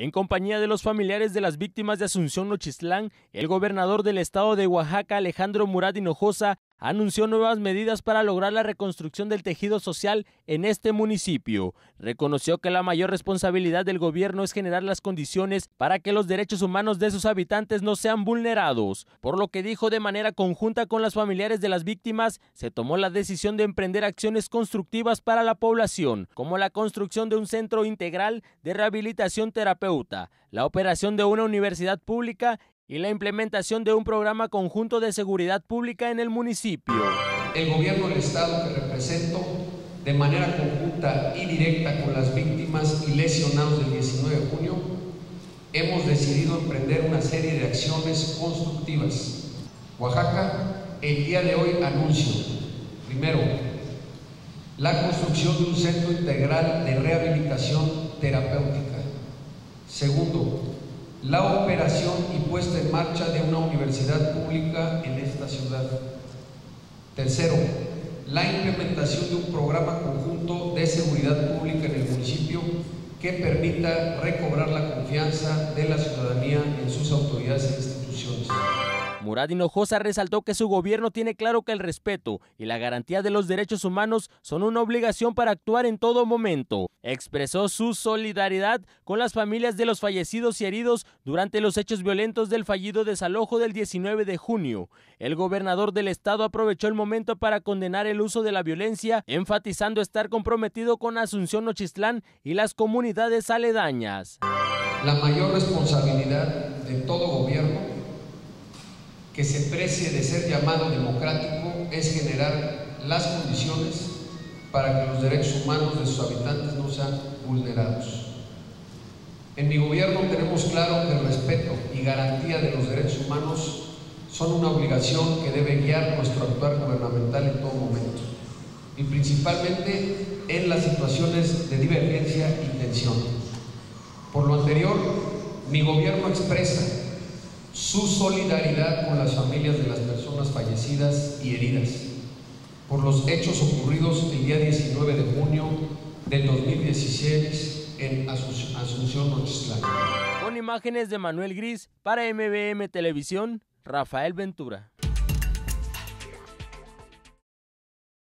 En compañía de los familiares de las víctimas de Asunción Nochistlán, el gobernador del estado de Oaxaca, Alejandro Murat Hinojosa, anunció nuevas medidas para lograr la reconstrucción del tejido social en este municipio. Reconoció que la mayor responsabilidad del gobierno es generar las condiciones para que los derechos humanos de sus habitantes no sean vulnerados, por lo que dijo de manera conjunta con las familiares de las víctimas, se tomó la decisión de emprender acciones constructivas para la población, como la construcción de un centro integral de rehabilitación terapeuta, la operación de una universidad pública y la implementación de un programa conjunto de seguridad pública en el municipio. El gobierno del Estado que represento, de manera conjunta y directa con las víctimas y lesionados del 19 de junio, hemos decidido emprender una serie de acciones constructivas. Oaxaca, el día de hoy anuncio, primero, la construcción de un centro integral de rehabilitación terapéutica. Segundo, la operación y puesta en marcha de una universidad pública en esta ciudad. Tercero, la implementación de un programa conjunto de seguridad pública en el municipio que permita recobrar la confianza de la ciudadanía en sus autoridades e instituciones. Murad Hinojosa resaltó que su gobierno tiene claro que el respeto y la garantía de los derechos humanos son una obligación para actuar en todo momento. Expresó su solidaridad con las familias de los fallecidos y heridos durante los hechos violentos del fallido desalojo del 19 de junio. El gobernador del estado aprovechó el momento para condenar el uso de la violencia, enfatizando estar comprometido con Asunción Nochistlán y las comunidades aledañas. La mayor responsabilidad de todo gobierno que se precie de ser llamado democrático es generar las condiciones para que los derechos humanos de sus habitantes no sean vulnerados. En mi gobierno tenemos claro que el respeto y garantía de los derechos humanos son una obligación que debe guiar nuestro actuar gubernamental en todo momento, y principalmente en las situaciones de divergencia y tensión. Por lo anterior, mi gobierno expresa su solidaridad con las familias de las personas fallecidas y heridas por los hechos ocurridos el día 19 de junio del 2016 en Asunción, Nochistlán. Con imágenes de Manuel Gris para MBM Televisión, Rafael Ventura.